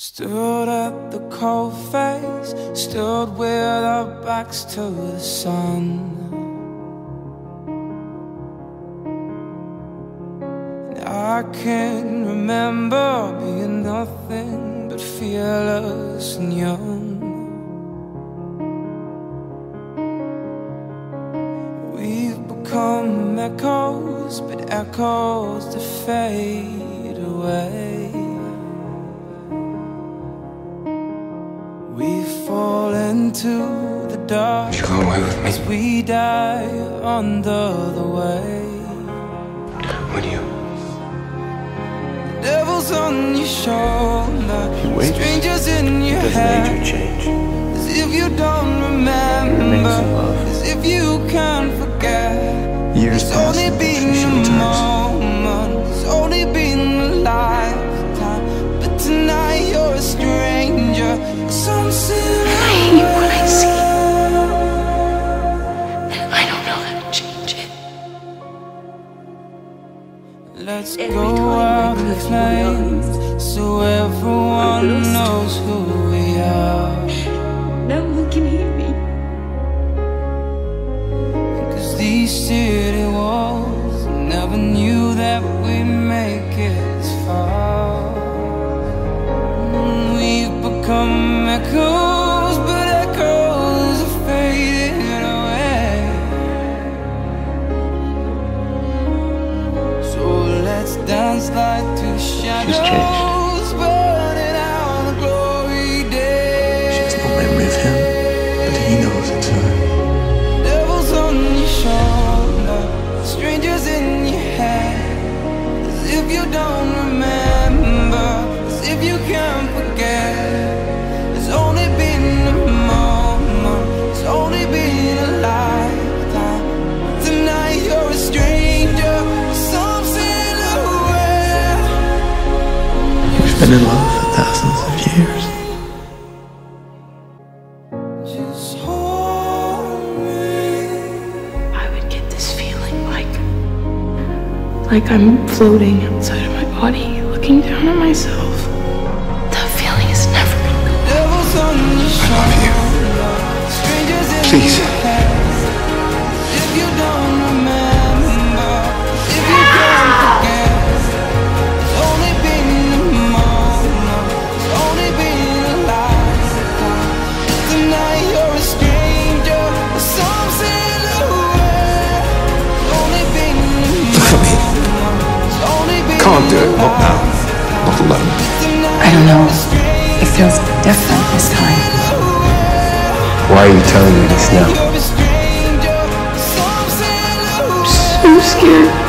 Stood at the cold face, stood with our backs to the sun. And I can remember being nothing but fearless and young. We've become echoes, but echoes that into the dark You go away with me. as we die under the weight. Would you? The Devils on your shoulder, He waits. strangers in your Doesn't head. age change. As if you don't remember, as if you can't forget. Years pass Let's Every go out my flames so everyone knows who we are. No one can hear me. Cause these city walls never knew that we'd make it this far. Mm, We've become echoes, dance like two shadows, changed. Been in love for thousands of years. Just hold me. I would get this feeling like like I'm floating outside of my body, looking down at myself. That feeling is never gonna go. Devils on your I love you. shoulder, strangers in Please. Can't do it. Not now. Not alone. I don't know. you're a stranger, It feels different this time. Why are you telling me this now? you're a stranger. I'm so scared.